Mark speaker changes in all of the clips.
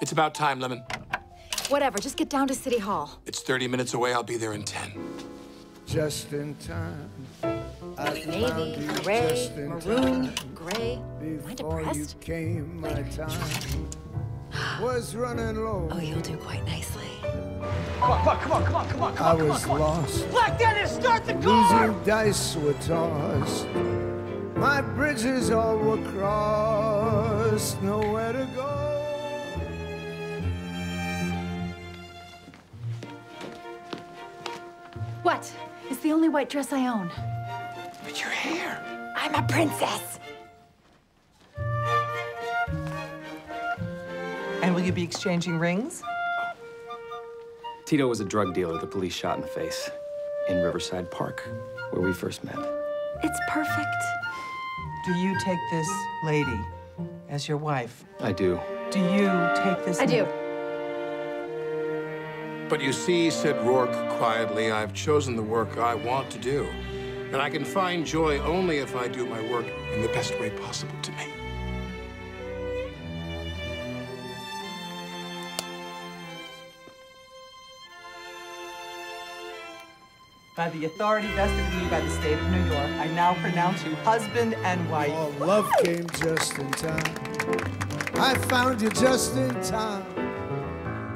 Speaker 1: It's about time, Lemon.
Speaker 2: Whatever, just get down to City Hall.
Speaker 1: It's 30 minutes away. I'll be there in 10.
Speaker 3: Just in time. I found
Speaker 2: Navy,
Speaker 3: you
Speaker 2: gray,
Speaker 3: just in
Speaker 2: maroon,
Speaker 3: time.
Speaker 2: gray. Am I
Speaker 3: Before you
Speaker 2: depressed?
Speaker 3: came, my time was running low.
Speaker 2: Oh, you'll do quite nicely.
Speaker 4: Come on, come on, come on, come on, come
Speaker 3: I
Speaker 4: on, come on,
Speaker 3: was
Speaker 4: come on.
Speaker 3: lost.
Speaker 4: Black Dennis, start the car!
Speaker 3: Losing dice were tossed. My bridges all were crossed. Nowhere to go.
Speaker 2: What? It's the only white dress I own.
Speaker 1: But your hair.
Speaker 2: I'm a princess.
Speaker 5: And will you be exchanging rings?
Speaker 6: Tito was a drug dealer the police shot in the face in Riverside Park, where we first met.
Speaker 2: It's perfect.
Speaker 5: Do you take this lady as your wife?
Speaker 6: I do.
Speaker 5: Do you take this?
Speaker 2: I do.
Speaker 1: But you see, said Roark quietly, I've chosen the work I want to do. And I can find joy only if I do my work in the best way possible to me.
Speaker 5: By the authority vested in me by the state of New York, I now pronounce you husband and wife.
Speaker 3: Oh, love came just in time. I found you just in time.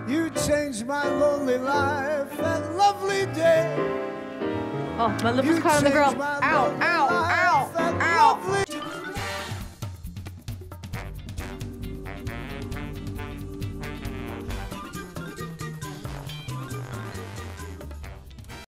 Speaker 3: You changed my lonely life. That lovely day.
Speaker 2: Oh, my lip
Speaker 3: You
Speaker 2: was caught on the girl.
Speaker 3: changed my
Speaker 2: Ow, ow,
Speaker 3: life.